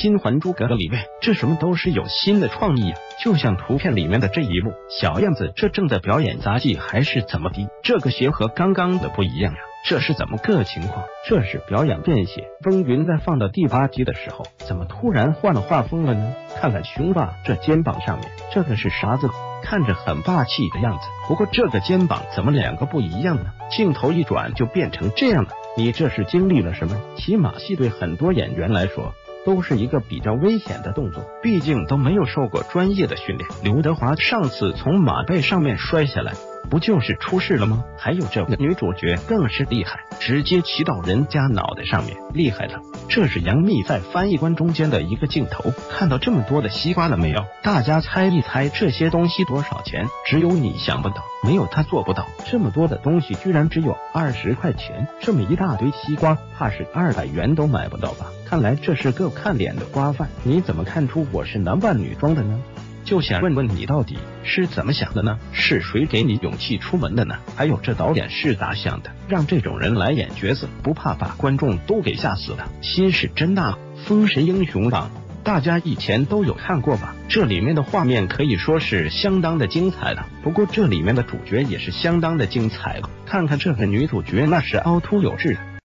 新还珠格格》里面，这什么都是有新的创意啊！就像图片里面的这一幕，小燕子这正在表演杂技还是怎么的？这个鞋和刚刚的不一样呀，这是怎么个情况？这是表演便携。风云在放到第八集的时候，怎么突然换了画风了呢？看看熊霸这肩膀上面，这个是啥子？看着很霸气的样子。不过这个肩膀怎么两个不一样呢？镜头一转就变成这样了。你这是经历了什么？骑马戏对很多演员来说都是一个比较危险的动作，毕竟都没有受过专业的训练。刘德华上次从马背上面摔下来。不就是出事了吗？还有这个女主角更是厉害，直接骑到人家脑袋上面，厉害了！这是杨幂在翻译官中间的一个镜头，看到这么多的西瓜了没有？大家猜一猜这些东西多少钱？只有你想不到，没有他做不到。这么多的东西居然只有二十块钱，这么一大堆西瓜，怕是二百元都买不到吧？看来这是个看脸的瓜饭。你怎么看出我是男扮女装的呢？就想问问你到底是怎么想的呢？是谁给你勇气出门的呢？还有这导演是咋想的，让这种人来演角色，不怕把观众都给吓死了？心是真大。《封神英雄榜》大家以前都有看过吧？这里面的画面可以说是相当的精彩了。不过这里面的主角也是相当的精彩了。看看这个女主角，那是凹凸有致的。